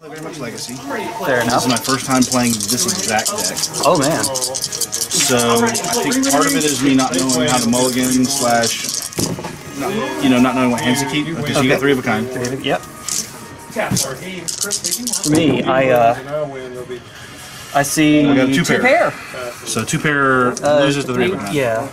Very much Legacy. Fair enough. This is my first time playing this exact deck. Oh man. So I think part of it is me not knowing how to mulligan slash, not, you know, not knowing what hands to keep because you Okay. get three of a kind. Yep. For me, I uh, I see We got two pair. pair. So two pair Uh, loses to three of a kind. Yeah.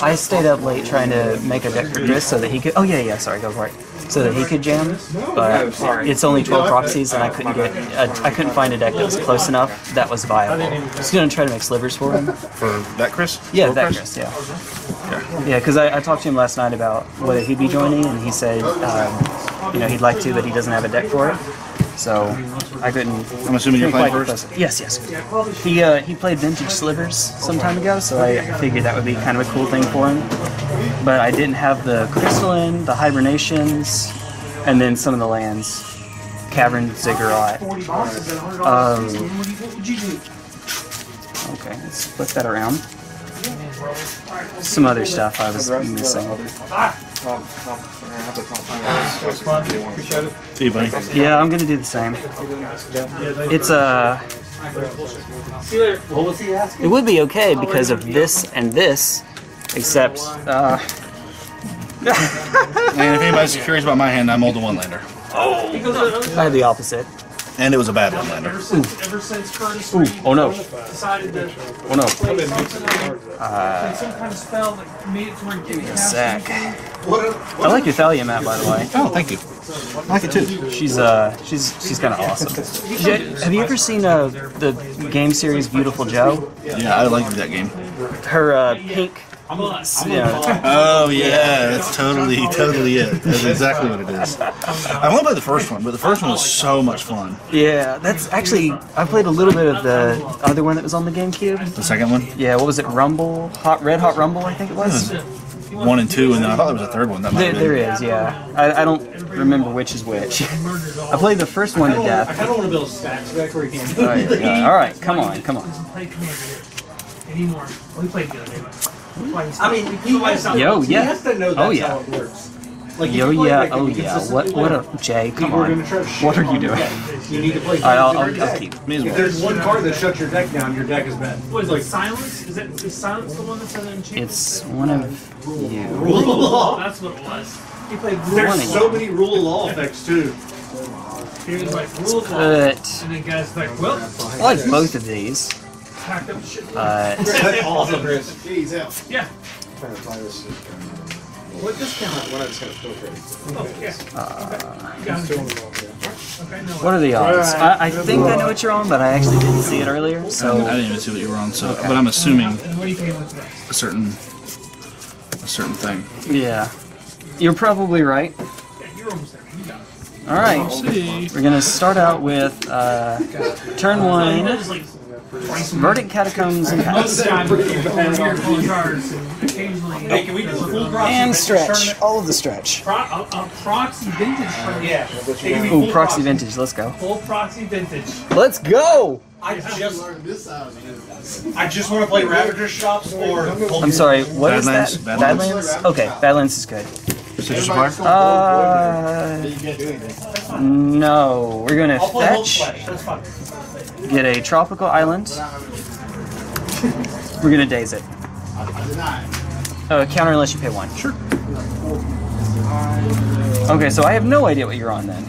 I stayed up late trying to make a deck for Chris so that he could. Oh yeah, yeah. Sorry, go for it. So that he could jam, but it's only 12 proxies, and I couldn't get. A, I couldn't find a deck that was close enough that was viable. I was gonna try to make slivers for him. For that, Chris? Yeah, Little that Chris. Yeah. Yeah, because I, I talked to him last night about whether he'd be joining, and he said, um, you know, he'd like to, but he doesn't have a deck for it. So I couldn't. I'm assuming you're playing first. Yes, yes. He uh, he played vintage slivers some time ago, so I figured that would be kind of a cool thing for him. But I didn't have the crystalline, the hibernations, and then some of the lands. Cavern Ziggurat. Um, okay, let's flip that around. Some other stuff I was missing. See you, buddy. Yeah, I'm gonna do the same. It's uh, it would be okay because of this and this, except uh, And if anybody's curious about my hand, I'm old one lander. I had the opposite. And it was a bad one lander. Ever since Curtis Ooh, oh no, decided to oh no. play some kind of spell that made it to where you can't Sack. I like your Thalia map, by the way. Oh, thank you. I like it too. She's uh, she's she's kind of awesome. J- have you ever seen uh the game series Viewtiful Joe? Yeah, I like that game. Her uh, pink. You uh, know, Oh yeah, that's totally, totally it. That's exactly what it is. I only played the first one, but the first one was so much fun. yeah, that's actually I played a little bit of the other one that was on the GameCube. The second one, Yeah, what was it? Rumble, Hot Red Hot Rumble, I think it was. one and two, and then I thought there was a third one. That There, have there been. is, yeah. I, I don't remember which is which. I played the first one to death. I don't want to build stacks back where you can Oh, yeah, yeah. All right, come on, come on. anymore. Well, played the other day, but. I mean, he has, Yo, he yeah. has to know oh, that's Oh, yeah. how it works. Like, Yo, yeah, like oh yeah. What, what a Jay? Come on. gonna try to shit What are you doing? deck. You need to play. All right, I'll, I'll, your I'll keep. Me as If well. there's one card that shuts your deck down, your deck is bad. What is it? Silence? Is it is silence the one that's an enchantment? It's one of you. Rule of law. That's what it was. He played One There's so many rule of law effects too. He was like rule of law. And then guys like, well, I like both of these. Packed up shit. But That's awesome. Yeah. What discount when I just got filtered? Oh, yeah. Uh, you got it. Okay, what are the odds? I, I think I know what you're on, but I actually didn't see it earlier. So I didn't even see what you were on, so but I'm assuming And what are you paying with today? a certain, a certain thing. yeah, you're probably right. Yeah, you're almost there. You got it. All right, we're gonna start out with uh, turn one. That was like twice a. Verdant Catacombs and Most Pass. of the time, we're full cards, and occasionally. Hey, can we do a full proxy And stretch. All of the stretch. Pro, a, a proxy vintage tournament. Yeah. It can be Ooh, full proxy vintage. Let's go. Full proxy vintage. Let's go. I just, I just want to play Ravager shops or. I'm sorry. What is Badlands? that? Badlands? Badlands. Okay, Badlands is good. Citrus Fire? Uh, no. We're gonna I'll play Hold fetch. Flash. That's fine. Get a tropical island. We're gonna daze it. Uh, counter unless you pay one. Sure. Okay, so I have no idea what you're on then.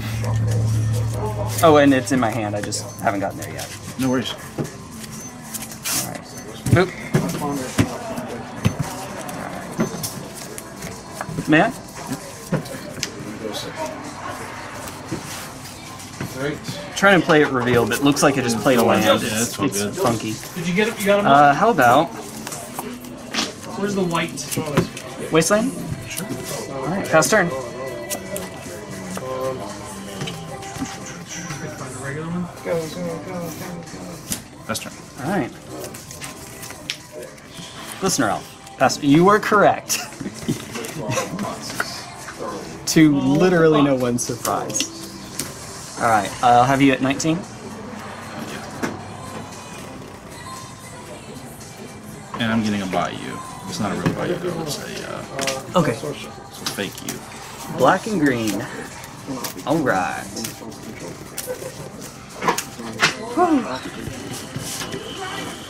Oh, and it's in my hand. I just haven't gotten there yet. No worries. Alright. Boop. Man? Trying to play it revealed, but it looks like it just played a land. Yeah, It's, it's it's good. funky. Did you get it? You got them? Uh, how about Where's the white? Wasteland? Sure. Alright, pass turn. Find a regular one. Best turn. Alright. Glistener Elf. Pass. You were correct. to literally no one's surprise. Alright, I'll have you at 19. And I'm getting a Bayou. It's not a real Bayou though. It's a, uh, Okay. it's a fake you. Black and green. Alright.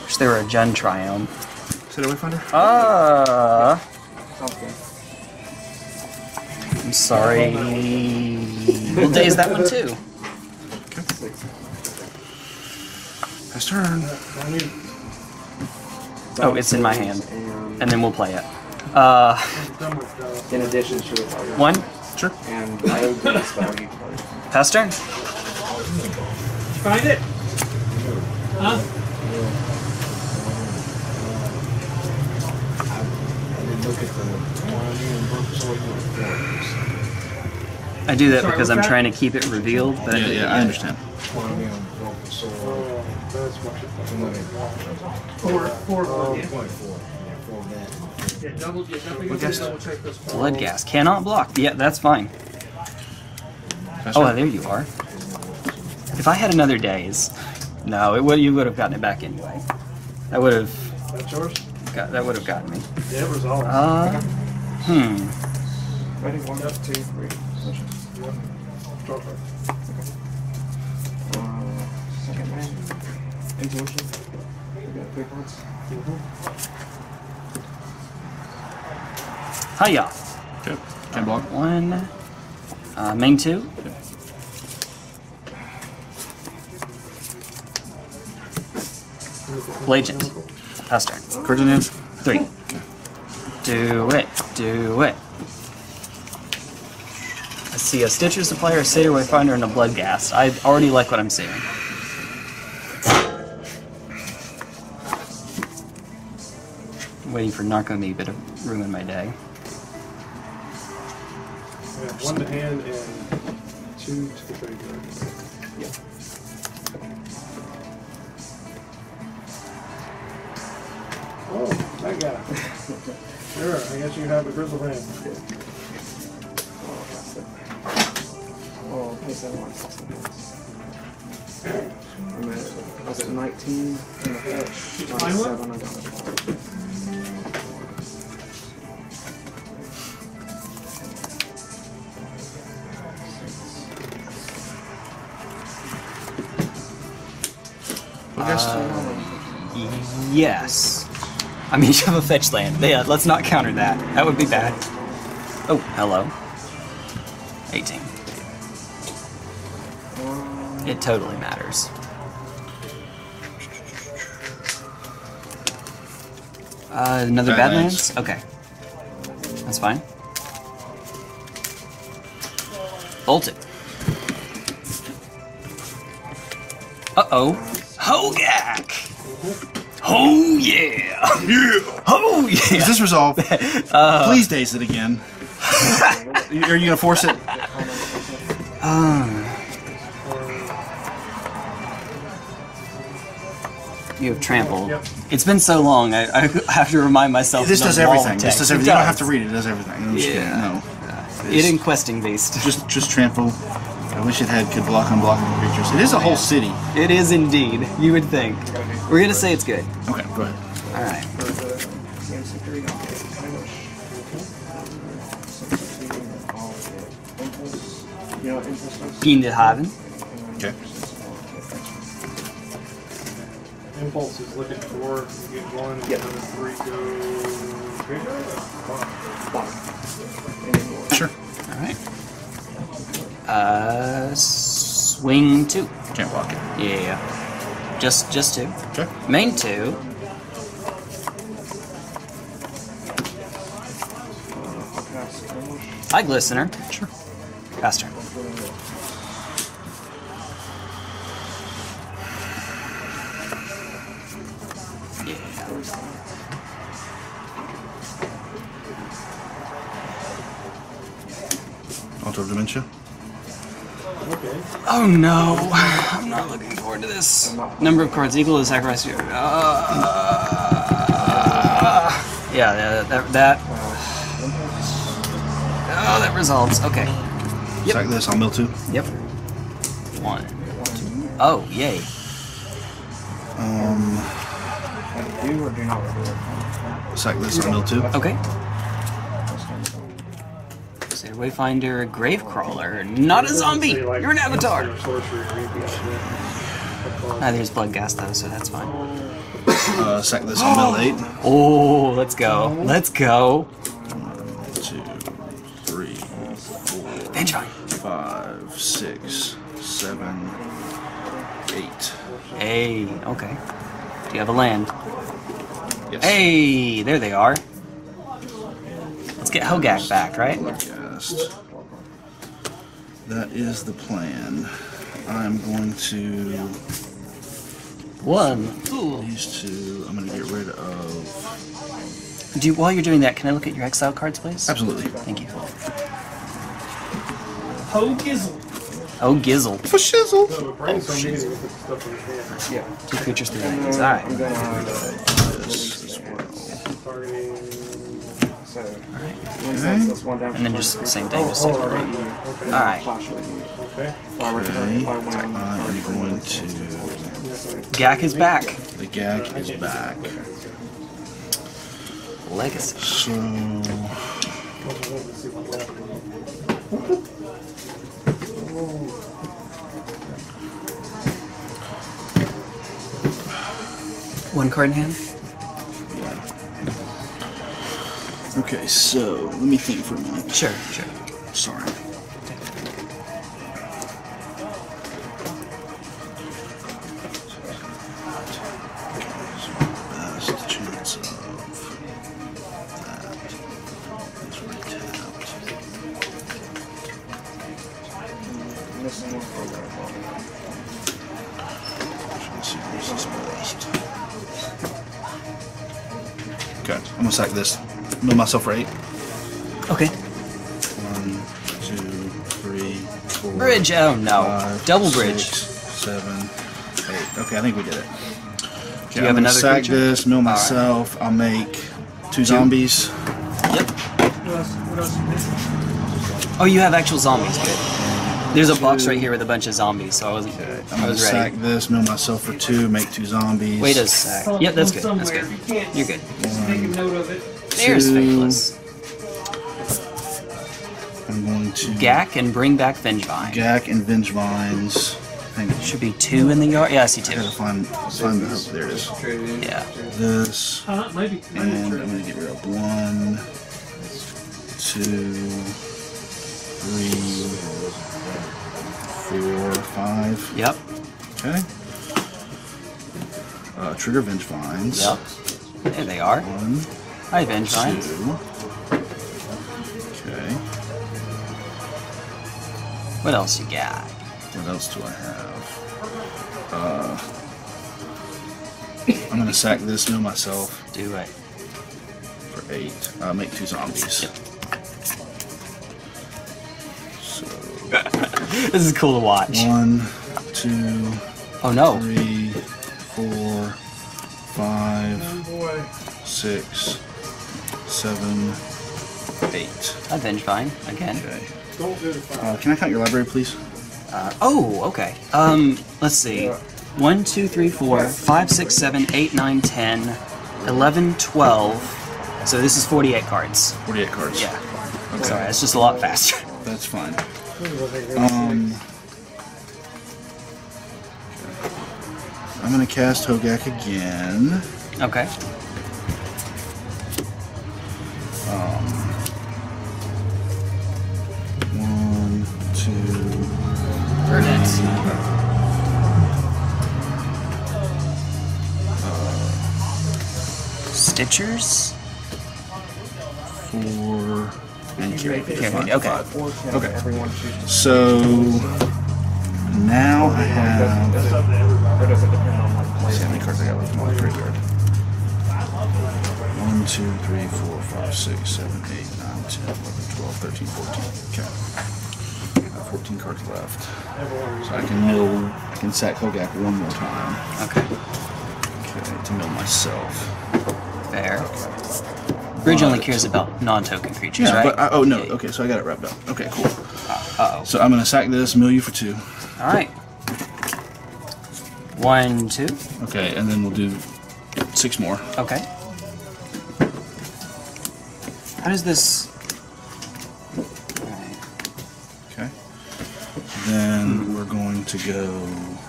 Wish there were a Gen Triome. Satyr Wayfinder. Uh, Sounds good. I'm sorry. We'll daze that one too. Pass turn. Oh, it's in my hand. And then we'll play it. Uh, In addition to the one, Sure. And I would do spell you play. pass turn. Find it? Huh? I do that Sorry, because I'm trying to keep it revealed, but Yeah, yeah, I understand. Four, four, four, yeah. Yeah, double, yeah, definitely guess- double check this. Bloodghast cannot block. Yeah, that's fine. Oh, there you are. If I had another Daze, no, it would you would have gotten it back anyway. That would have That's yours? got that would have gotten me. Yeah, it resolved. Uh, hmm. Ready? One, two, three. Motion. Draw card. Intuition. We got three cards. Hiya. Okay. Can't block. One. Uh, main two. Legend. Pass turn. Three. Do it. Do it. I see a Stitcher Supplier, a Satyr Wayfinder, and a Bloodghast. I already like what I'm seeing. Waiting for Narcomoeba to ruin my day. Yeah, one to hand and two to the graveyard. Oh, that guy. sure, I guess you have a grizzle hand. Oh, okay, seven one, six, seven. And then, was it 19 in the fetch? find one? 27 I Yes. I mean, you have a fetch land. Yeah, let's not counter that. That would be bad. Oh, hello. 18. It totally matters. Uh, another Badlands. Badlands? Okay. That's fine. Bolt it. Uh oh. Hogaak! Oh yeah! Yeah! Oh yeah! Is this resolved? Uh, Please daze it again. Are you gonna force it? Uh. You have trampled. It's been so long, I, I have to remind myself. This does everything. This text. does It everything. You don't have to read it. It does everything. I'm just kidding. Yeah. No. It in questing beast. Just, just trample. I wish it had could block unblockable creatures. It is a whole city. It is indeed. You would think. We're gonna say it's good. Okay, go ahead. All right. For the CMC3, okay, Kailash. 16, all the impulse. You know what impulse is? Fiended Haven. Okay. Impulse is looking for, you get one, and Yep. the other three go graveyard? Bottom. Anymore. Sure. All right. Uh, swing two. Can't block it. Yeah. Just, just two. Okay. Main two. Kailash. Hi, Glistener. Sure. Pass turn. Yeah. Altar of Dementia. Okay. Oh no, I'm not looking forward to this. Number of cards equal to the sacrifice. your- Uh, yeah, that, that, that. Oh, that resolves. Okay. Yep. Sack this. I'll mill two. Yep. One. Oh, yay. Um, Do or do not sack this. I'll mill two. Okay. Say Wayfinder, Gravecrawler, not a zombie. You're an avatar. Sorcery or anything like that. Neither is Bloodghast though, so that's fine. Uh, sack this on mill eight. Oh, let's go. Let's go. Two, three, four, Vengevine. five, six, seven, eight. Hey, okay. Do you have a land? Yes. Hey, there they are. Let's get Hogaak back, right? Podcast. That is the plan. I'm going to One. Ooh. these two. I'm going to get rid of. Do you, while you're doing that, can I look at your exile cards, please? Absolutely. Thank you. Ho Gizzle. Oh, Gizzle. For shizzle. No, but Brian's so mean, he puts stuff in his hand. Yeah. Two creatures, three And lands. Alright. I'm gonna uh, This as well. So Alright. one sense, that's one down And then just three. same thing, just Oh, same right. Alright. Okay. If I were to- Okay. if I win, I'm going to. Gak is back. The gag is back. Legacy. So. Let's see what happens. One card in hand. Okay, so let me think for a minute. Sure, sure. Sorry. Myself for eight. Okay. One, two, three, four. Bridge. Oh no. five, Double bridge. six, seven, eight. Okay, I think we did it. Okay, you I'm have gonna another sack creature? this, mill All right. myself. I'll make two zombies. Yep. What else? What else? Oh, you have actual zombies. Good. There's a box right here with a bunch of zombies, so I wasn't. Okay, I'm I gonna was sack this, mill myself for two, make two zombies. Wait a sec. Yep, that's good. That's good. You're good. There's Two. Faithless. I'm going to Gak and bring back Vengevine. Jack and Vengevines. I think Should be two in the yard. Yeah, I see I two. gotta find find the there it is. Yeah. This Uh, maybe. maybe and true. I'm gonna get rid of one, two, three, four, five. Yep. Okay. Uh, trigger Vengevines. Yep. There they are. One, Hi, Vengevine. two. Okay. What else you got? What else do I have? Uh, I'm gonna sack this mill myself Do it. for eight. Uh, make two zombies. Yep. So This is cool to watch. one, two, Oh no. three, four, five, Oh boy. six, seven, eight. Hi, Vengevine. Again. Okay. Don't do the. Uh, can I count your library, please? Uh, oh, okay. Um, let's see. 1, 2, 3, 4, 5, 6, 7, 8, 9, 10, 11, 12. So this is 48 cards. 48 cards. Yeah. Okay. Sorry, it's just a lot faster. That's fine. This is, I think, really Um, I'm gonna cast Hogaak again. Okay. Stitchers? four, and carry. Carry, okay. Okay. So now I have. That's up to everybody. Or does it depend Let's see how many cards I got left in my graveyard. One, two, three, four, five, six, seven, eight, nine, 10, 11, 12, 13, 14. Okay. I have 14 cards left. So I can mill, I can sack Hogak one more time. Okay. Okay, to mill myself. Fair. Bridge only cares about non-token creatures, Yeah, right? but I, oh no. Okay, so I got it wrapped up. Okay, cool. Uh-oh. So I'm gonna sack this, mill you for two. All right. One, two. Okay, and then we'll do six more. Okay. How does this? Okay. Then we're going to go uh,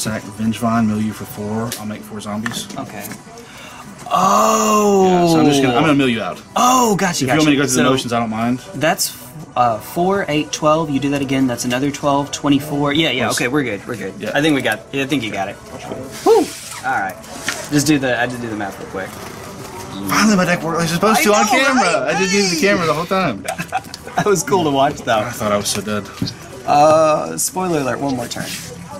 sack Vengevine, mill you for four. I'll make four zombies. Okay. Oh. Yeah, so I'm just gonna I'm gonna mill you out. Oh, gotcha. If gotcha. you want me to go through so the motions, I don't mind. That's uh, 4, 8, 12. You do that again, that's another 12, 24. Yeah, yeah, okay, we're good. We're good. Yeah. I think we got I think you got it. Woo! Alright. Just do the I had to do the math real quick. Finally, my deck worked like it's supposed I to on camera. right? I just used the camera the whole time. That was cool to watch though. I thought I was so dead. Uh spoiler alert, one more turn.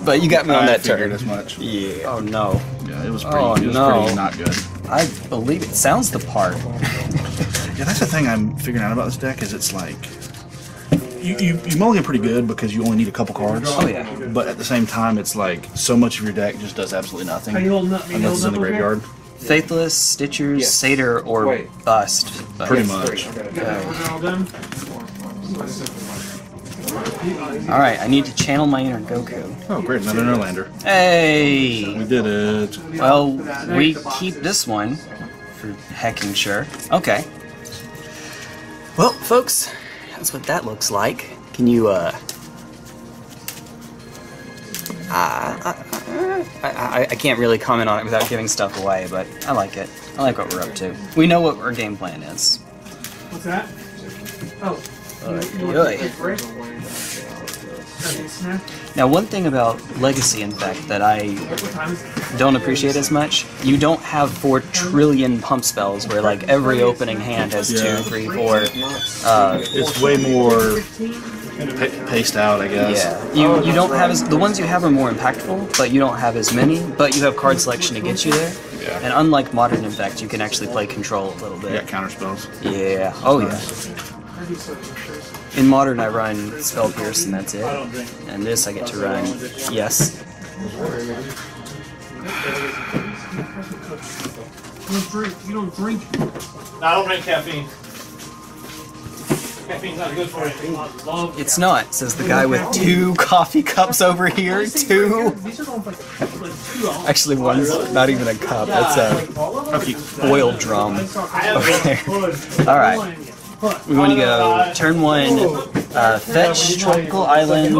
But you got me on I that figured turn. as much. Yeah. Oh no. Yeah, it was pretty. Oh, it was no. pretty not good. I believe it sounds the part. Yeah, that's the thing I'm figuring out about this deck is it's like you, you, you mulligan pretty good because you only need a couple cards. Oh, yeah. But at the same time, it's like so much of your deck just does absolutely nothing Are you holding up? You unless it's in holding the up okay? graveyard. Faithless, Stitchers, Yes. Satyr, or Wait. Bust. But- Pretty Yes, much. Okay. Okay. We're all done? Alright, I need to channel my inner Goku. Oh, great, another Nerlander. Hey! We did it. Well, we keep this one for hecking sure. Okay. Well, folks, that's what that looks like. Can you, uh. Uh, I, I, I can't really comment on it without giving stuff away, but I like it. I like what we're up to. We know what our game plan is. What's that? Oh. Now, one thing about Legacy, in fact, that I don't appreciate as much, you don't have four trillion pump spells where like every opening hand has Yeah. two, three, four. Uh, It's way more pa- paced out, I guess. yeah, you you don't have as the ones you have are more impactful, but you don't have as many. But you have card selection to get you there. Yeah. And unlike modern, in fact, you can actually play control a little bit. counter spells. Yeah. Oh yeah. In modern, I run spell pierce, and that's it. And this, I get to run. Yes. You don't drink. You don't drink. No, I don't drink caffeine. Caffeine's not good for you. It's not, says the guy with two coffee cups over here. Two. These are going for like, like two dollars. Actually, one's not even a cup. It's a Okay. oil drum. Okay. All Alright. We want to go turn one, uh, fetch Tropical Island,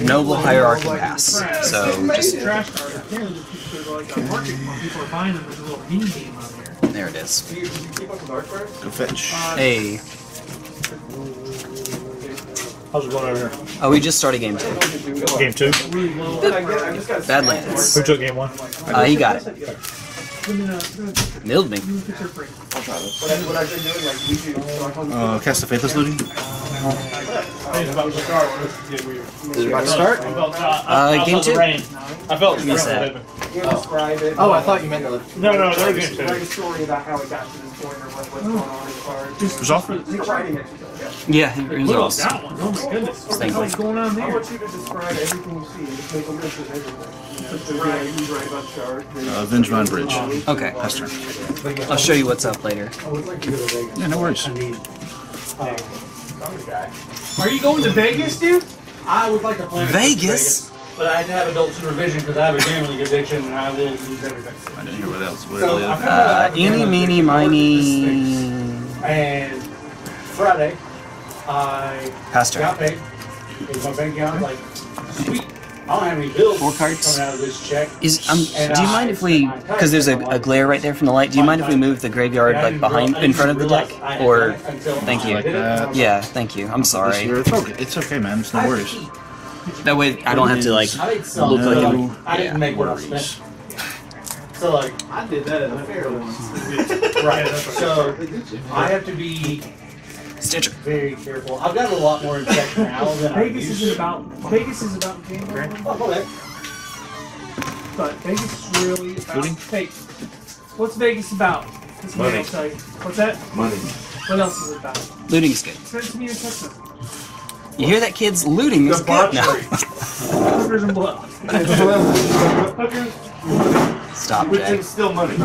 Noble Hierarchy Pass. So just trash cars. Apparently, there's like a market where people are buying them. There's a little mini game on there. there it is. Go fetch. Hey. How's it going over here? Oh, we just started game two. Game two. Badlands. Who took game one? Uh, he got it. Milled me. Uh, cast the Faithless Looting. Is it about to start? Uh, game two. I felt me a sec. Oh, I thought you meant the. No, no, they're game two. a story about how it got to this point or what, what's going on in the card. Resolve. Take writing exercise. Yeah, he resolves. That. Oh my goodness. What the Thank hell's going on I there? want you to describe everything you see. Just make a list of everything. So, yeah, you write about chart. Uh, Vengevine Bridge. Okay. Pass turn. I'll show you what's up later. Yeah, no worries. Are you going to Vegas, dude? I would like to play Vegas? but I had to have adult supervision because I have a gambling addiction and I will lose everything. I didn't hear what else. What So it I Uh, eeny, meeny, miny. And Friday, I Pass turn. got paid. It was my bank account. like, sweet. I don't have any bills Four cards. coming out of this check. Is um, do you mind if we, because there's a, a glare right there from the light, do you mind if we move the graveyard like behind, in front of the deck? Or, thank you. Like. Yeah, thank you. I'm sorry. It's okay. It's okay, man. It's no worries. That way I don't have to like I did some, look like No I'm. I didn't make what I spent. worries. So like, I did that at a fair once. right. So I have to be Stitcher. very careful. I've got a lot more in check now than I Vegas used. isn't about. Vegas is about gambling, Oh, okay. but Vegas is really about. Looting? Hey, what's Vegas about? This Money. I'll tell you. What's that? Money. What else is it about? Looting's good. Send it to me in text. You hear that, kids? Looting is good now. Hookers and blow. Hookers. Stop, Which Jay. is still money.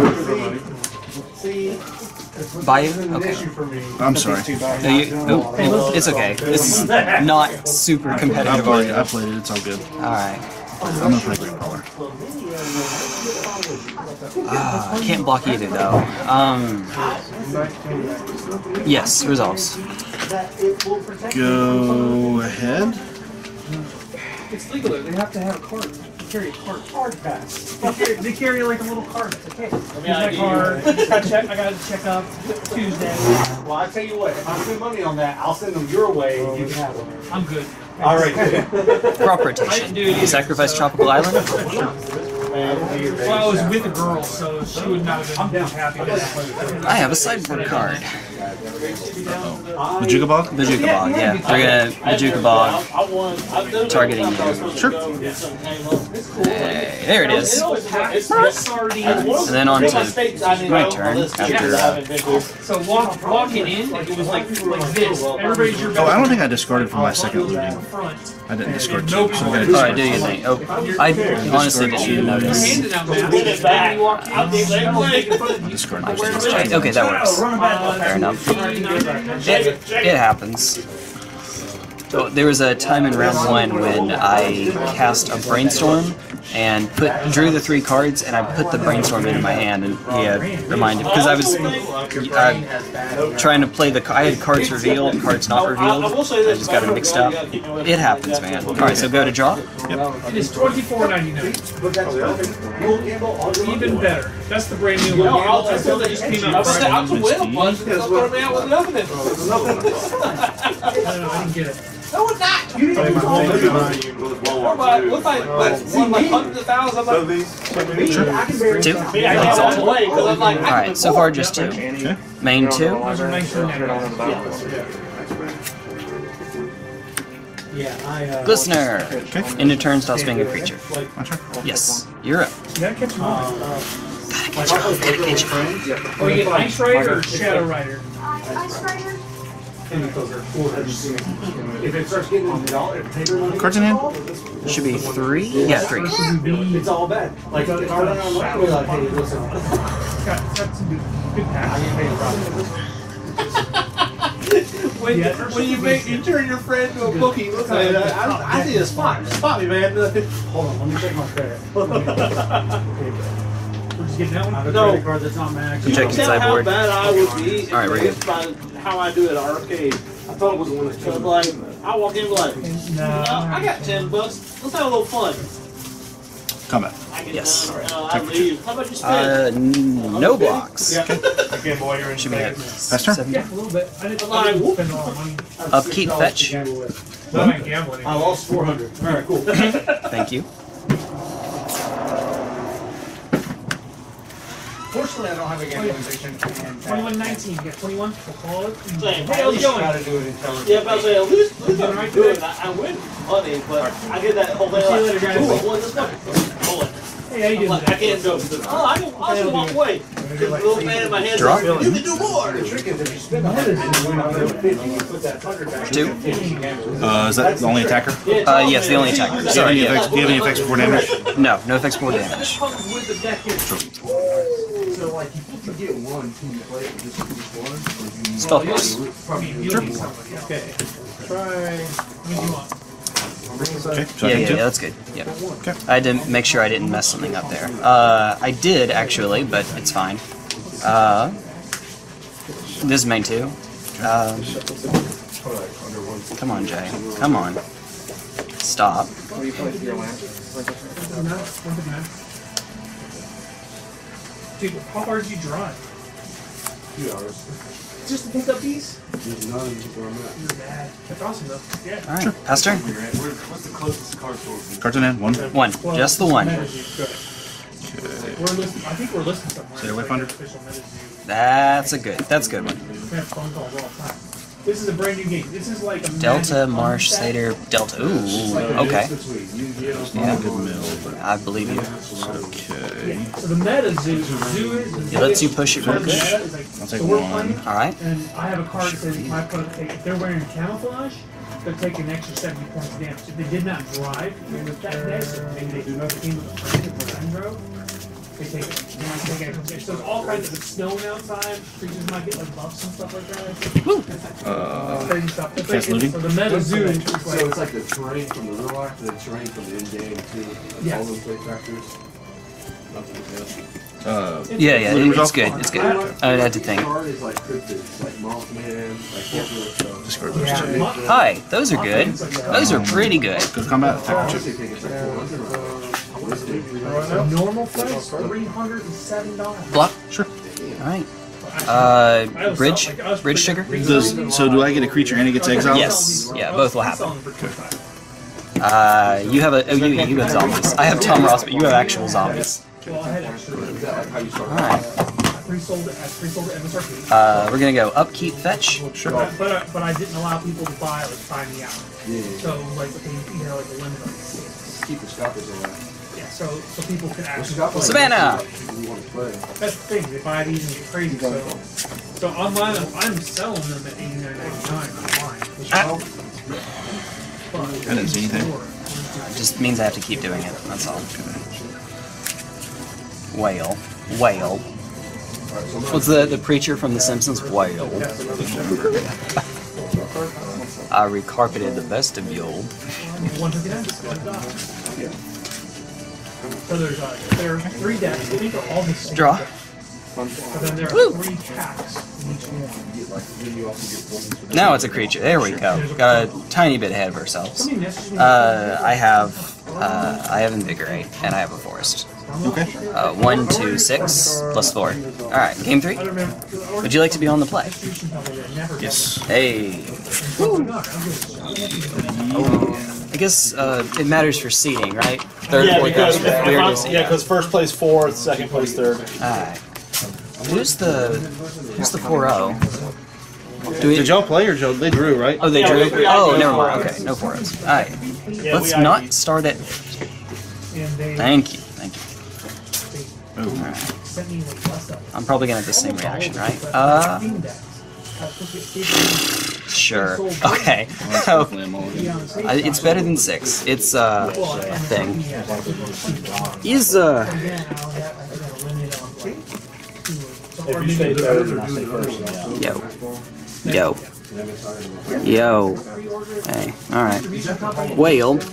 See, Buy this it? is an Okay. issue for me. I'm sorry. No, you, no, it- it's okay. This is not super I competitive. played. I played it. It's all good. Alright. I'm gonna play Great Power. Ah, can't block either though. Um. Yes, resolves. Go ahead. It's legal. They have to have a card. They carry a card. Hard pass. They carry, they carry like a little card. It's okay. Here's mean, my I- card. I check. I got to check up Tuesday. Well, I tell you what, if I spend money on that, I'll send them your way and you can have them. I'm good. All right. Crop rotation. You sacrifice Tropical Island? Well, I was with a girl, so she would not have been happy. I have a sideboard card. The Jugabog? The Jukabog, yeah. They're gonna the Jukabog targeting you. Sure. Hey, there it is. And then on to my turn after uh, So walk, walking in, it was like like this. Everybody's your Oh, I don't think I discarded from my second looting. Front. I didn't discard two, so I Oh, gotta I do you think? Oh, I honestly didn't even notice. Handing out masks. And you walk in, someone taking photos of you. discard I those wear two. it. Okay, that works. Fair enough. It, it happens. So there was a time in round one when I cast a brainstorm and put drew the three cards and I put the brainstorm into my hand and yeah reminded because I was uh, trying to play the I had cards revealed cards not revealed. I just got it mixed up. It happens, man. All right, so go to draw. It is twenty-four ninety-nine. Even better. That's the brand new one. That's the one that just came out. Friday. I don't know. I didn't get it. Two. All right, so far just two. Okay. Main two. Those are nineteen ninety-nine. Yeah, I, uh. Glistener. Okay. Into turn, stop spinning a creature. Yes, you're up. You gotta catch them all. Gotta catch you up, gotta catch you up. You get Ice Rider or Shadow Rider? Ice Rider? If it starts getting on the dollar, paper money. Cards in hand? Should be three? Yeah, three. It's all bad. Like, if I run around the way, like, hey, listen, I Got, got some good, good packs. get paid profit. When, When you make, you turn your friend to a bookie, look at that. I, I need a spot. Spot me, man. Hold on, let me check my credit. We're just getting that one. a No. credit card that's not maxed. You check your Tell how sideboard. bad I would be All right, we're good. If by how I do it at arcade. I thought it was the one that So killed like, I walk in like, No. I got ten bucks. Let's have a little fun. Combat. I get Yes. done, or, uh, I leave. How about you spend? Uh, n- no blocks. Okay, boy, you're in. Should be at Pass turn? Yeah, a little bit. I didn't, I didn't spend all the money. Upkeep, fetch. I ain't gambling I lost four hundred. All right, cool. Thank you. Fortunately, I don't have a gambling addiction. and- Twenty-one nineteen. You got twenty-one? We'll call it. Same. Hey, At how's it least going? Try to do it intelligently. Yeah, but I was like, at least, at least I'm right doing today? it. I win money, but I get that whole thing See you like, later, guys. ooh, I won this money. Hold it. Hey, how you I'm doing? like, I can't go. Oh, I can, I can walk away. The little man in my head Draw. you can do more. The trick is if you spend hundred and win hundred and fifty, you put that hundred back. Two. Uh, is that the only attacker? Uh, yes, the only attacker. Do you have Sorry, any yeah. effects, do you have any effects before damage? No, no effects more damage. Comes with the deck here. So like you you get one, can you play it with just each one? Or do you Spell force. I you'll need somebody. yeah. Okay. Try. What do you want? Okay, so Yeah, I yeah, yeah, that's good. Yeah. Okay. I had to make sure I didn't mess something up there. Uh, I did actually, but it's fine. Uh, this is main two. Um, come on, Jay. Come on. Stop. Dude, how far did you drive? Two hours. Just to pick up these? There's none where I'm at. You're bad. That's awesome though. Yeah. All right, pass turn. Where you're at. Where- What's the closest car store? for you? Cards in hand, one. One, just the one. We're listening. I think we're listening somewhere. Stay away like it. an official Metazoo. That's a good. That's a good one. We have phone calls all the time. This is a brand new game. This is like a Delta, Marsh, set. Satyr, Delta. Ooh, okay. Between you, you Yeah, Good mill, but I believe you. okay. So the meta zoo, zoo is. It lets you push it so real good. meta is like, I'll take we're one. All right. and I have a card that says my opponent take if they're wearing camouflage, they'll take an extra seventy points of damage. If they did not drive with that dice, or maybe they do not came with a friend So it's all kinds of it's snowing outside. Creatures might get like buffs and stuff like that. Uh, Crazy stuff. It's Fast like, so the meta zoo is So it's like the terrain from the real life, the terrain from the in game too. Yes. All those play factors. Uh, Yeah, yeah, Looting it's good. It's good. I had to think. Card is like cryptids, like Mothman, like what really stuff. discard those two. Hi, those are good. Those are pretty good. Go to combat. Attack I two. honestly think it's like 400 right now. So normal price, three hundred and seven dollars. Block. Sure. All right. Uh, bridge, bridge sugar. Does so? Do I get a creature and it gets exiled? Yes. Yeah, both will happen. Uh, you have a. Oh, you, you have zombies. I have Tom Ross, but you have actual zombies. Well, I had extra. Is that like how you start? All right. I pre-sold it. I pre-sold it MSRP. Uh, we're gonna go upkeep fetch. Sure. But, but, I- but I didn't allow people to buy like buy me out. Yeah. So like you know like a limit on. Keep the scalpers alive. Yeah. So so people could The actually. scalpers Savannah! To play. That's the thing. They buy these and get crazy. So so online I'm, I'm selling them at eighty nine ninety nine online. Which Ah. but I didn't see anything. It just means I have to keep doing it. That's all. Whale. Whale. What's the the preacher from The Simpsons? Whale. I recarpeted the vestibule. So there's uh, there are three decks. I think they're all the same. Draw. deck. But then there Woo. are three packs in each one. Now it's a creature. There we go. Got a tiny bit ahead of ourselves. Somebody messaged me. Uh, I have uh, I have invigorate and I have a forest. Okay. Uh, one, two, six plus four. All right, game three. I don't remember. Would you like to be on the play? Distribution company that never Yes. Hey. Oh guess uh, it matters for seating, right? Third, Yeah, fourth, because fifth. if Weird I'm- yeah, because first place fourth, second place third. Alright. Who's the who's the 4-0? Do we, Did y'all play or y'all, they drew right? oh, they Yeah, drew. we- we- Oh, never mind. Okay, no 4-0s. Alright. Yeah, Let's we- not start it. Thank you. Thank you. Sent me like less of I'm probably gonna have the same reaction, right? Uh, sure. Okay. That's definitely a mulligan. I- It's better than six. It's uh, a thing. Is uh, Again, I'll have- I think I'll limit it on play. So, or If you maybe third, other then first. Yo, yo, yo. Hey, all right. distribution company, Whale. So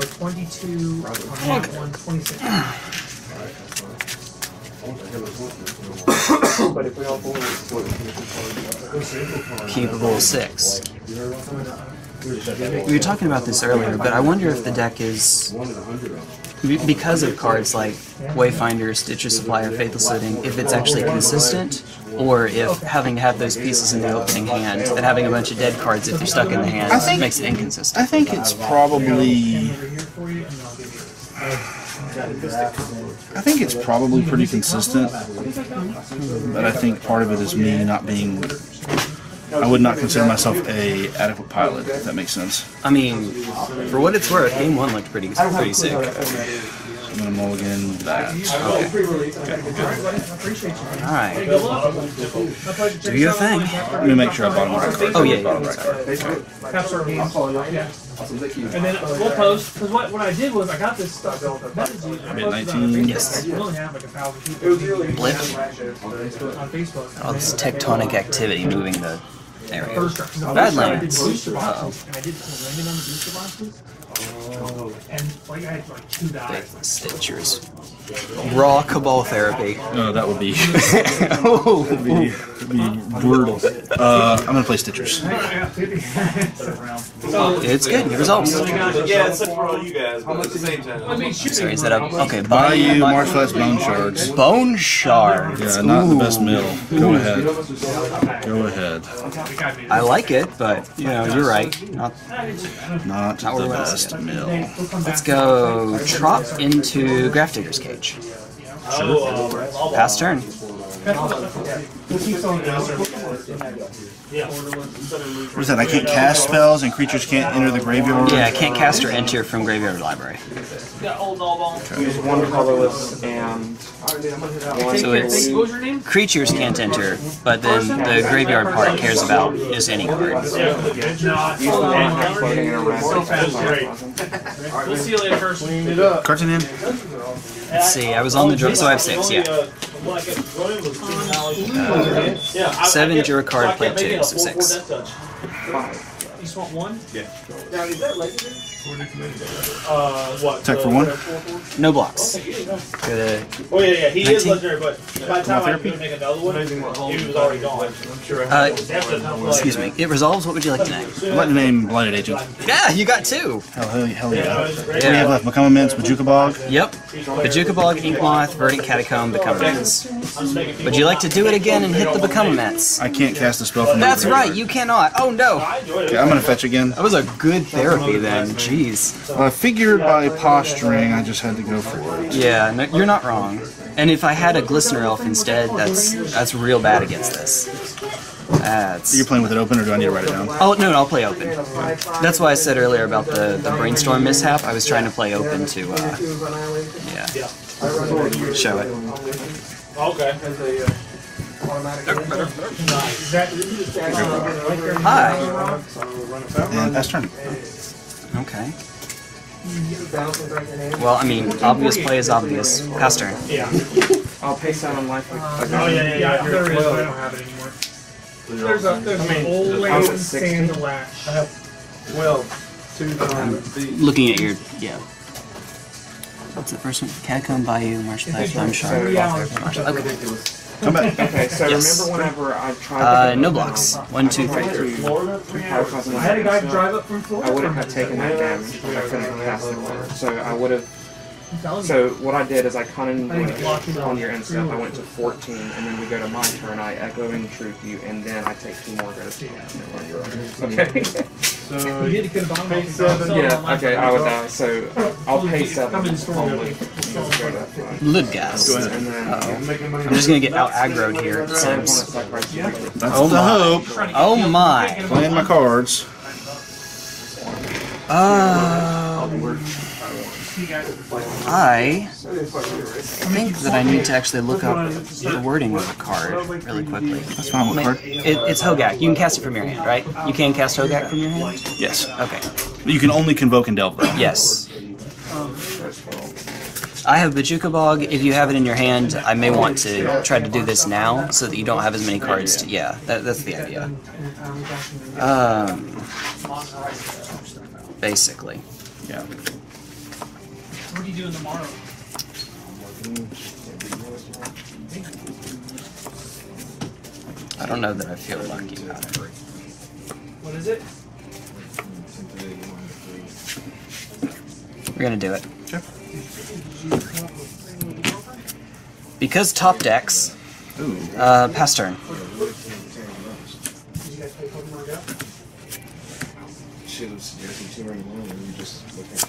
twenty-two, on that one, twenty-six. But if we all pull Capable six. We were talking about this earlier, but I wonder if the deck is because of cards like Wayfinder, Stitcher Supplier, Faithless Looting, if it's actually consistent, or if having to have those pieces in the opening hand and having a bunch of dead cards if they're stuck in the hand think- makes it inconsistent. I think it's probably. I think it's probably pretty consistent. But I think part of it is me not being. I would not consider myself a adequate pilot. If that makes sense. I mean, for what it's worth, game one looked pretty pretty sick. I'm gonna mulligan that. I appreciate. All right. Good luck. My pleasure. Do your thing. Let me make sure I bottom right card. Oh yeah, Bottom yeah. right card. Have our games. Yeah. And then we'll post, because what, what I did was I got this stuff. I Mid posted 19. Yes. We only have like a thousand people Blip. on Facebook. All oh, this tectonic activity moving the. There we go. First draft. 'Cause the first draft I did Badlands. Uh-oh. Boxes, and I did some limit on the booster boxes. And like I had like two dies. Stitchers. Raw cabal therapy. No, that would be. oh, That'd be, that'd be brutal. Uh, I'm gonna play Stitchers. I got 50. So, it's good. Good results. Yeah, it's like for all you guys, but at the same time. I mean. Sorry, is that up? Okay, Bayou, Bayou, Marshflats, Bone Shards. Bone shards. Yeah, not the best mill. Go ahead. Go ahead. I like it, but you know, you're right. Not, Not Not the where we're best at. mill. let's go Trop into Grafdigger's Cage. Pass turn. What is that? I can't cast spells and creatures can't enter the graveyard. Yeah, I can't cast or enter from Graveyard Library. Use one colorless and one So it's What was your name? creatures can't enter, but then the graveyard part cares about just any card. floating in a red. We'll see you later first. Cards in. Let's see, I was on the draw, so I have six, yeah. Uh, seven Jura card, play two, so six. Just want one? Now, is that legendary? Uh, what? Tech the- for one? the four, four? No blocks. Okay, here you go. Go Oh yeah, yeah, he is 19? legendary, but by the time I go to make another one, he was already gone. Uh, That's a- excuse me. It resolves. What would you like to name? I'd like to name Blighted Agent. Yeah, you got two. Hell, hell, hell Yeah, yeah. it What do we have left? Become Immense, Bojuka Bog. Yep. Bojuka Bog, Ink Moth, Verdant Catacomb, Become Immense. Would you like to do it again and hit the Become Immense? I can't cast a spell from That's right, you cannot. Oh no. Okay, I'm gonna fetch again. That was a good therapy then. Jeez. I figured by posturing, I just had to go for it. Yeah, no, you're not wrong. And if I had a Glistener Elf instead, that's that's real bad against this. That's. You're playing with it open, or do I need to write it down? Oh no, no, I'll play open. That's why I said earlier about the, the brainstorm mishap. I was trying to play open to, uh, yeah, show it. Okay. Hi. And pass turn. Okay. Well, I mean, obvious play is obvious. Pass turn. Yeah. I'll paste out on life. Like, Oh yeah, yeah, yeah. There is, but I don't have it anymore. There's a there's an old I was lady at 60. sand lash. Well, two times. Looking at your, yeah. What's the first one? Catacomb Bayou, Marsh Path, Bone Shark, Marsh. Okay. Come back. Okay, so Yes. remember whenever I tried Uh, to no blocks. One, two, three. to I had a guy drive up from Florida. I would have taken that damage, but I couldn't cast it there. So I would have. I'm telling you. So what I did is I kind of went it's locked in on your end step. I went to 14, and then we go to my turn. I echo echoing truth you, and then I take two more. Go to Okay. So, You did get a Pay seven. yeah. Okay. I would die. So I'll pay seven. Come in the store. Only. Go to five. Bloodghast. And. I'm making money. I'm just gonna get out aggroed here, it seems. That's Oh the my. hope. Oh my. Playing my cards. Um, I think that I need to actually look up the wording of a card really quickly. That's fine. What card? It, it's Hogaak. You can cast it from your hand, right? You can cast Hogaak from your hand? Yes. Okay. You can only convoke and delve though. Yes. I have Bojuka Bog. If you have it in your hand, I may want to try to do this now so that you don't have as many cards to. Yeah, that, that's the idea. Um, basically. Yeah. What are you doing tomorrow? I don't know that I feel lucky about it. What is it? We're gonna do it. Because top decks, Ooh. uh, pass turn. Did you guys play Pokemon Go? Should have suggested two running one, and you just look at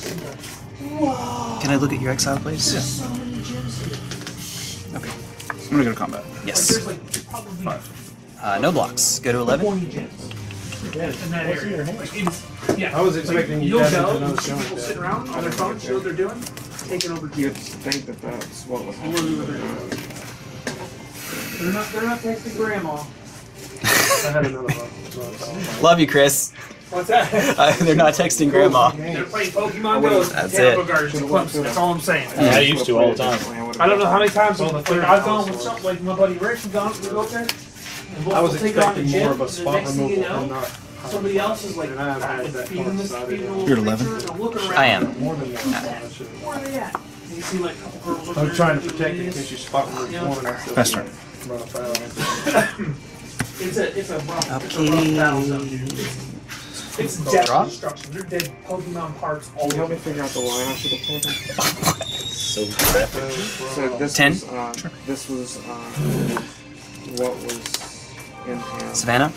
the trainers. It's a lot of fun. Seriously. Because top decks. Can I look at your exile, please? Okay. I'm gonna go to combat. Yes. Five. Uh, no blocks. Go to 11. In. Like, Yeah. I was expecting you You'll guys to go, know you see people sitting around on their phones, see what they're doing, take it over to you. You'd think that that's what was They're not, they're not texting grandma. I had another one. Love you, Chris. What's that? Uh, they're not texting grandma. They're playing Pokemon Go. That's it. Gardens and Clemson. That's all I'm saying. Yeah, I used to all the time. I don't know how many times like, I've gone with something like my buddy Rick. We've gone, we go up there. And we'll, I was take it on the expecting gym, more of a spot next thing you removal know, and not Somebody else is like And I haven't that feeding this, coincided feeding yet. a little You're at 11? creature, and looking around. I am. more than. I should- Where are they at? And you see like a couple girls over I'm trying to protect it in this. case you spot removal Yeah. one and I still Pass can turn. run afoul. It's a it's a rough, it's a rough Okay. battle zone, dude. It's, it's death drop? destruction. They're dead Pokemon parts all Can you help over. me figure out the line I should have taken? So graphic. So this Ten? was uh, this was uh, what was in hand. Savannah?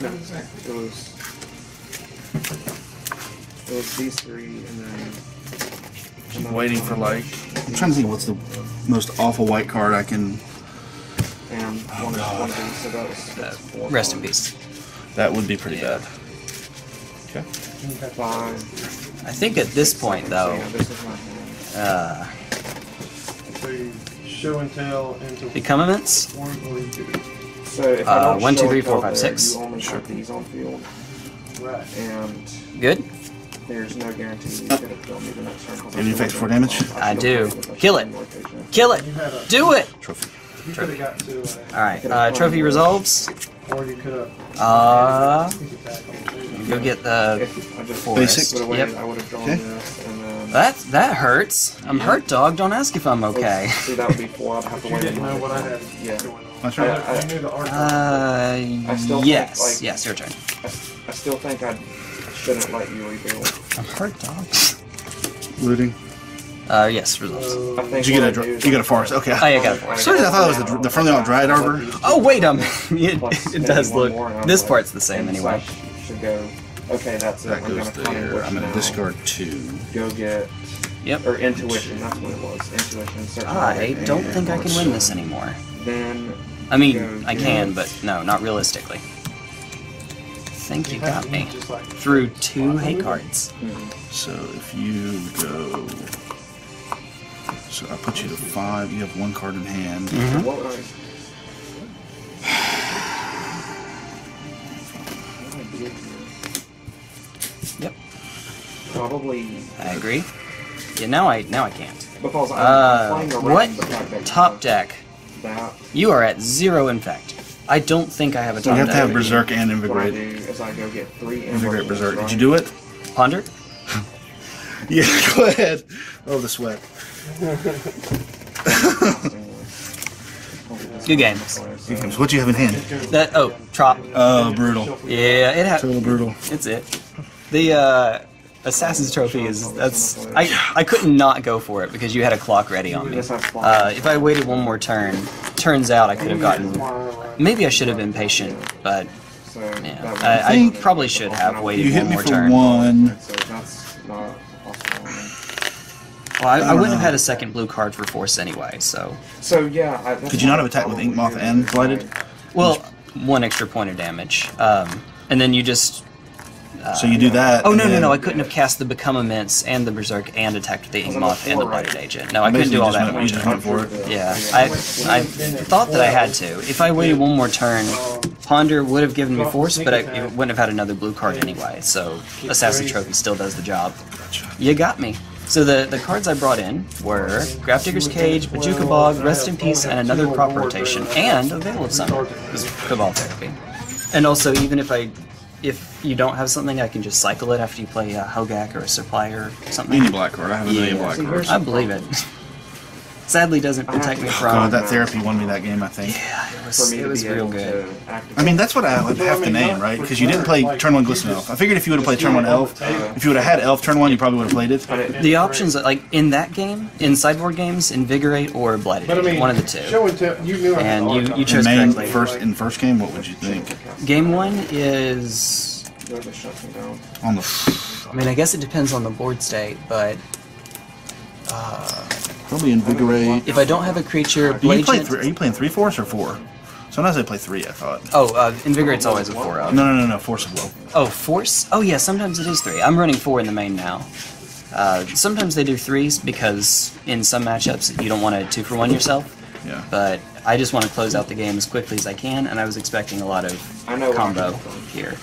No, it was it was these three and then I'm waiting for like. I'm trying to think what's the most awful white card I can. and one, God. one of these. So that was that's four. Rest in peace. That would be pretty bad. Okay. Five. I think at this point, though, yeah, this is my hand. uh, So you show and tell into become immense. one or you do. So if I Uh, don't one, two, a four, field there, six. You only put these on field, Right. and Good. there's no guarantee you get it kill me the next turn. 'cause Any I effects still for damage? have- I do. Kill it. Kill it. You had a. Do it. Trophy. You could have got to. Uh, All right. Uh, trophy resolves. or you could have. Uh, sneak attack on the go get the. If I just Forest. put Yep. I would have drawn Okay. this, and then That that hurts. I'm hurt, dog. Don't ask if I'm okay. See, that would be four. I'd have to You didn't know what I turn. had Yeah. going on. My I. I, knew the art. Uh, I still think, yes. like- yes, your turn. I, I still think I shouldn't let you rebuild. I'm hurt, dog. Looting. Uh, yes, results. Did you get a a I dra- you got a forest? Okay. Oh, yeah, I got a forest. some reason I thought it was the, dr- the friendly on Dryad Arbor. Oh wait, um, it, it does look. more, and I'm This part's the same anyway. Should go. Okay, that's it. That I'm goes gonna there. I'm gonna discard two. Go get. Yep. Or intuition. That's what it was. Intuition. I don't think I can win this anymore. Then I mean, I can, but no, not realistically. I Think you got me like. through two hate cards. So if you go, so I put you to five. You have one card in hand. What would I? what would I do here? Yep, Probably I agree. Yeah, now I now I can't. because I'm, Uh, I'm playing around what the top deck? that You are at zero infect. I don't think I have a So you top have to have Berserk and Invigorate. what I do Invigorate. is I go get three Invigorate Berserk. Did you do it? Ponder. Yeah, go ahead. Oh, the sweat. Good games. What do you have in hand? That oh, trop. Oh, brutal. Yeah, it ha- Total brutal. It's it. The uh, Assassin's Trophy is that's I I couldn't not go for it because you had a clock ready on me. This has fly. Uh, if I waited one more turn, turns out I could have gotten. Maybe I should have been patient, but yeah, I, I probably should have waited You hit one me more for turn. one. Well, I, I don't wouldn't have had a second blue card for force anyway. So, So yeah, I, Could you not have I attacked with probably Inkmoth do. and Blighted? well, one extra point of damage, um, and then you just. Uh, so you do that. Oh no no then no! I couldn't have cast the Become Immense and the Berserk and attacked with the Inkmoth and the Blighted Agent. No, I couldn't do all that. in went- one you just turn. went for it. Yeah, I, I thought that I had to. If I waited one more turn, Ponder would have given me force, but I it wouldn't have had another blue card anyway. So Assassin Trophy still does the job. You got me. So the, the cards I brought in were Grafdigger's Cage, Bojuka Bog, Rest in Peace, and another crop rotation, and a Veil of Summer. This is Cabal Therapy. And also, even if I if you don't have something, I can just cycle it after you play a Hogaak or a Supplier or something. Mini black card. I have a million Yeah. black cards. I believe it. Sadly, doesn't protect me from. that therapy won me that game, I think. Yeah, it For was, me it was real good. I mean, that's what I have to name, right? Because you didn't play turn one Glisten Elf. I figured if you would have played turn one Elf, if you would have had Elf turn one, you probably would have played it. The options, like in that game, in sideboard games, Invigorate or Blighted, But I mean, one of the two. Show and tell. You knew And you, you chose In main first in first game, what would you think Game one is. Really shuts me down. on the I mean, I guess it depends on the board state, but uh, probably invigorate? if I don't have a creature, Do you play three? Are you playing three force or four? Sometimes they play three. I thought. Oh, uh, Invigorate's always a four of. No, no, no, no. Force of will. Oh, force? Oh yeah, sometimes it is three. I'm running four in the main now. Uh, sometimes they do threes because in some matchups you don't want to two for one yourself. Yeah. But I just want to close out the game as quickly as I can, and I was expecting a lot of I know combo I'm doing. here.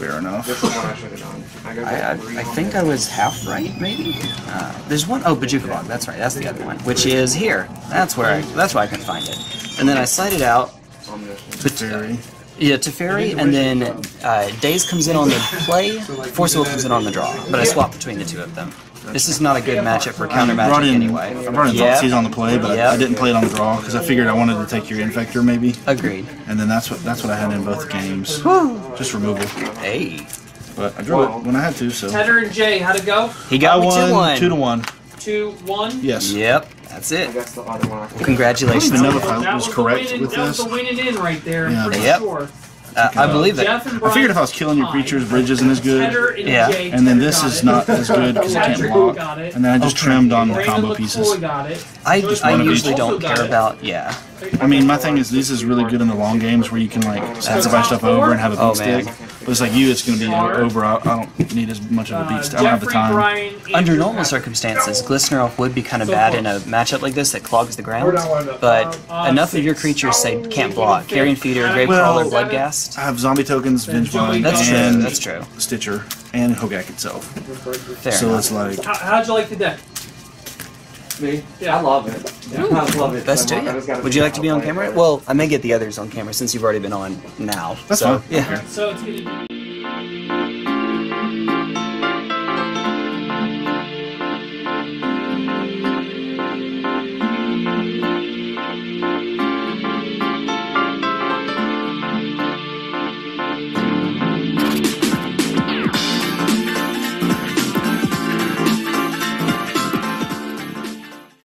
Fair enough. This is what I should have done. I I, I, I think. I was half right, maybe. Uh, there's one oh Bojuka. That's right. That's the other one, which is here. That's where I. That's why I couldn't find it. And then I cited out on this one. but, Fairy. yeah, Teferi, and then uh, Daze comes in on the play, Force Will comes in on the draw. But I swap between the two of them. This is not a good matchup for counter I brought magic in. anyway. I brought in Yeah. Thoughtseize on the play, but I, I didn't play it on the draw because I figured I wanted to take your infector maybe, Agreed. and then that's what that's what I had in both games. Just removal, Hey, but I drew it when I had to. So Tedder and Jay, how'd it go? he got me won two one. two to one. Two, one. Yes. Yep, that's it. guess the other one. I Congratulations. I don't even know if I That was correct winning- with That was this. the winning in right there. Yeah, pretty Yep. sure. Uh, I believe it. I figured if I was killing your creatures, bridge isn't as good, and Yeah. And then this is not as good because it can't Patrick block. And then I just Okay. trimmed on the combo pieces. LaCroix got it. I, I usually don't care about yeah. I mean, my thing is this is really good in the long games where you can like sacrifice stuff over and have a Oh beat man, stick. But it's like you, it's going to be over. I, I don't need as much of a Uh, beast. I don't have the time. Brian, Under normal Patrick. circumstances, Glistener Elf would be kind of So bad in a matchup like this that clogs the ground, but Uh, enough of your creatures say can't block. Carrion Feeder, Grave Well- Crawler, Bloodghast. I have zombie tokens, Vengevine, That's true. and That's true. Stitcher, and Hogaak itself. Fair so enough. it's like How, how'd you like the deck? Me? Yeah. I love it. I love it. Best so to much. I just you. gotta Would you like to be on camera? Well, I may get the others on camera since you've already been on now. that's so, fine. Yeah. So it's gonna be